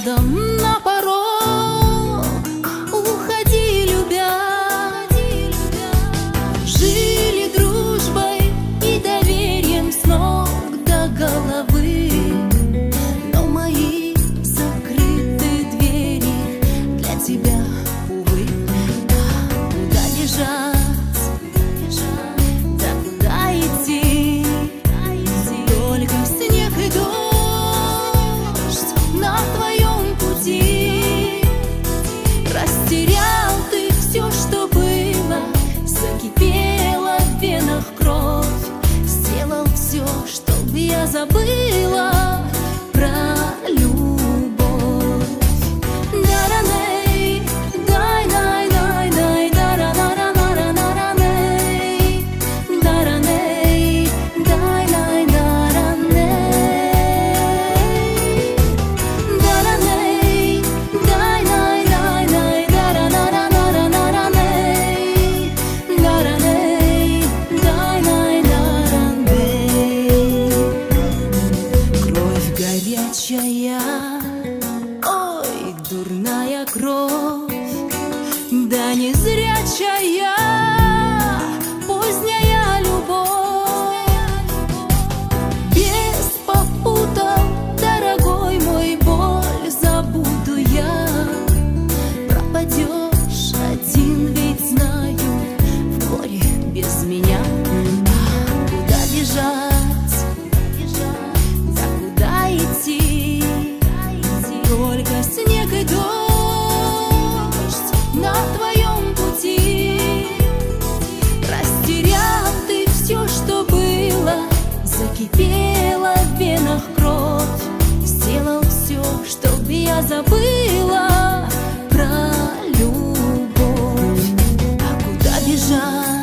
another кровь, да незрячая забыла про любовь. А куда бежать?